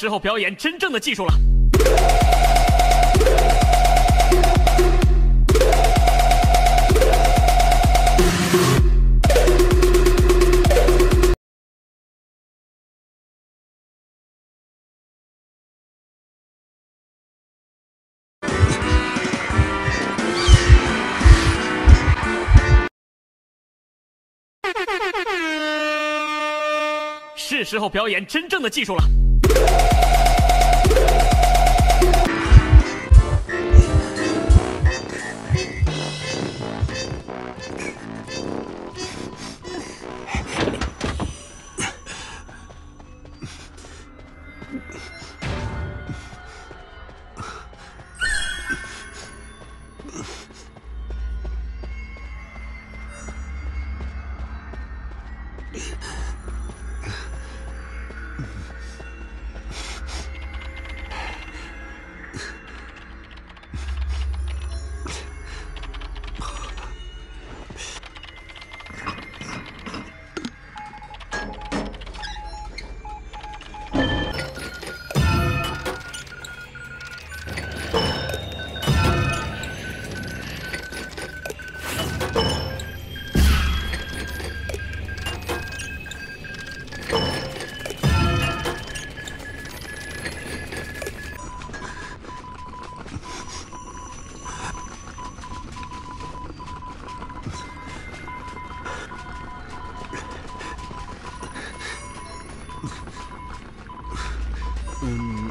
是时候表演真正的技术了。是时候表演真正的技术了。Yeah. 嗯。